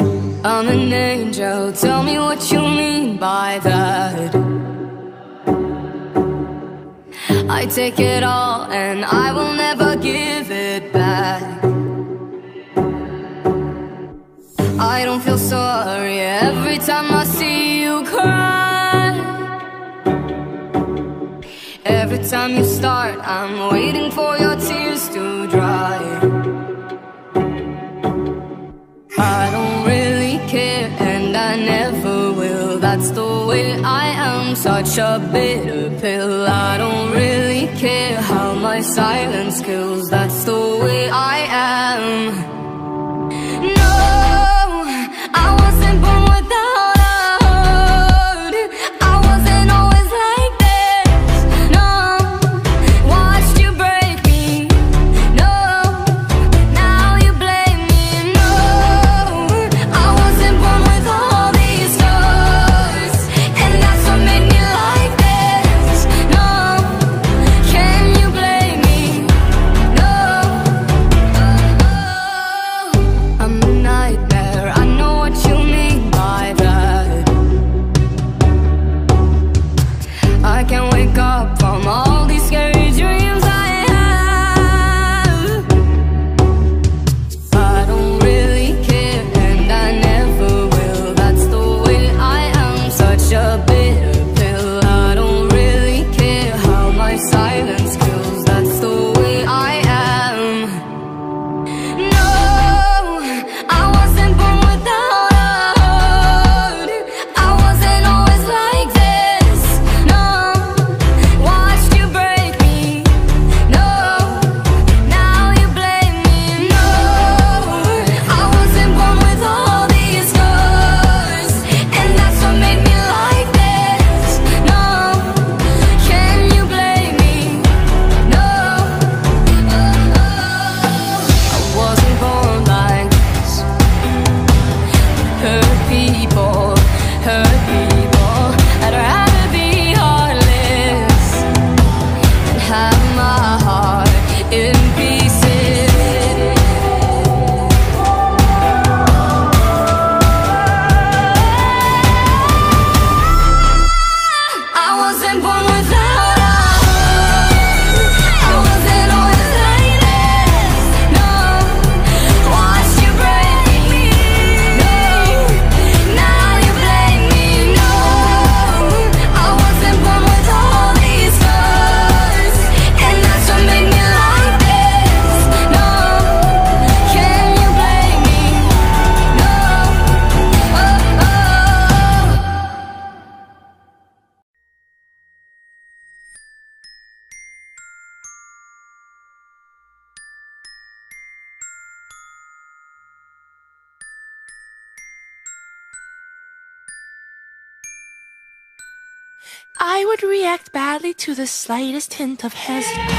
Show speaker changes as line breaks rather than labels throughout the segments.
I'm an angel, tell me what you mean by that. I take it all and I will never give it back. I don't feel sorry every time I see you cry. Every time you start, I'm waiting for your tears to dry That's the way I am, such a bitter pill. I don't really care how my silence kills That's the way I am
I would react badly to the slightest hint of hesitance.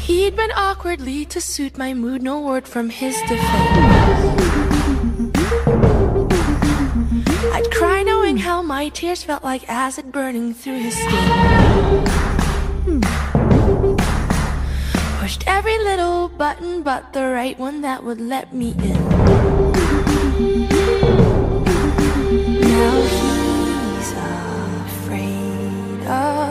He'd been awkwardly to suit my mood, no word from his defense. I'd cry knowing how my tears felt like acid burning through his skin. Pushed every little button but the right one that would let me in. Now he's afraid of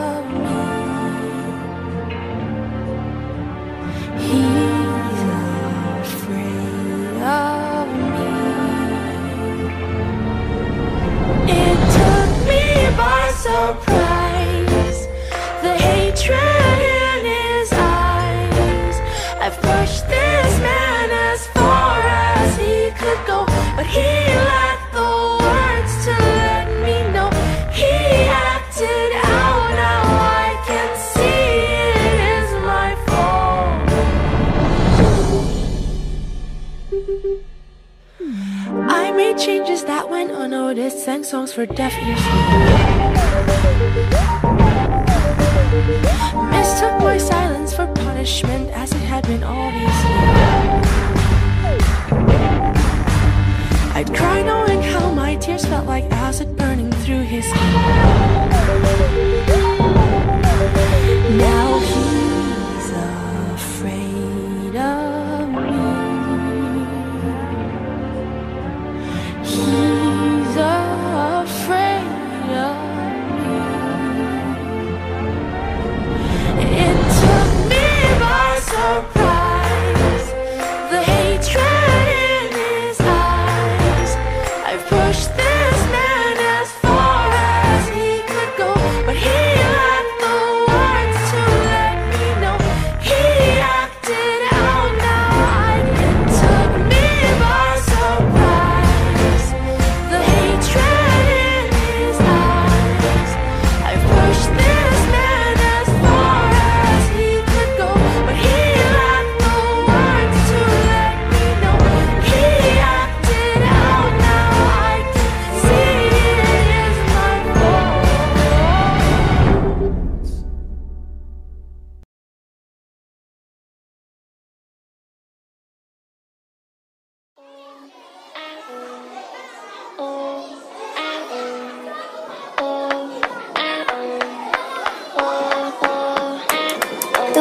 changes that went unnoticed, sang songs for deaf ears. Mistook my silence for punishment as it had been all these years.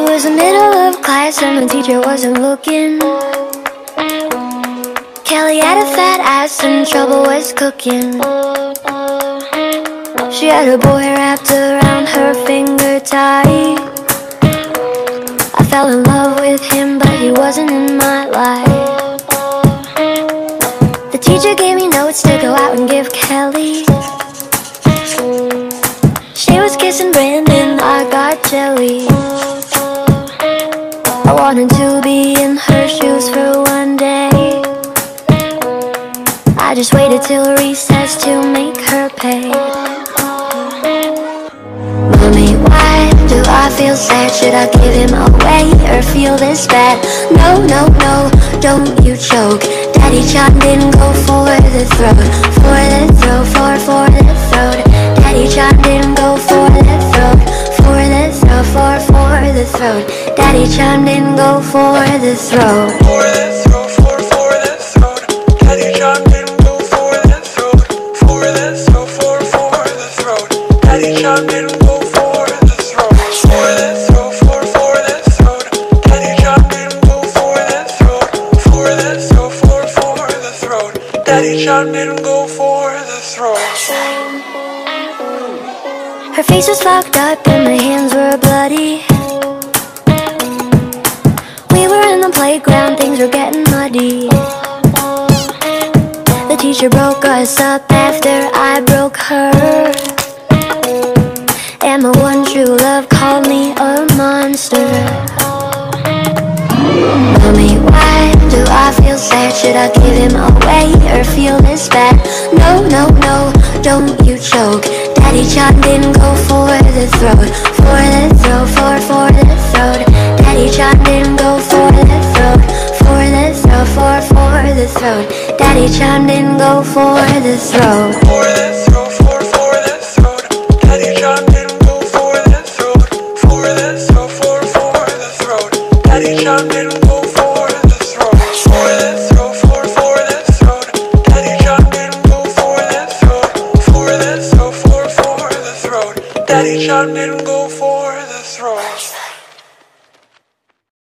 Was the middle of class and the teacher wasn't looking. Kelly had a fat ass and trouble was cooking. She had a boy wrapped around her finger tight. I fell in love with him, but he wasn't in my life. The teacher gave me notes to go out and give Kelly. She was kissing Brandon, I got jelly. Just waited till recess to make her pay. Mommy, why do I feel sad? Should I give him away or feel this bad? No, no, no, don't you choke. Daddy John didn't go for the throat, for the throat, for for the throat. Daddy John didn't go for the throat, for the throat, for for the throat. Daddy John didn't go for the throat.
Throat.
Her face was fucked up and my hands were bloody. We were in the playground, things were getting muddy. The teacher broke us up after I broke her. And my one true love called me a monster. Mommy, why I feel sad? Should I give him away or feel this bad? No, no, no, don't you choke.
Daddy John didn't go for the throat, for the throat, for for the throat. Daddy John didn't go for the throat, for the throat, for for the throat. Daddy John didn't go for the throat. For the throat, for for the throat. Daddy John didn't go for the throat.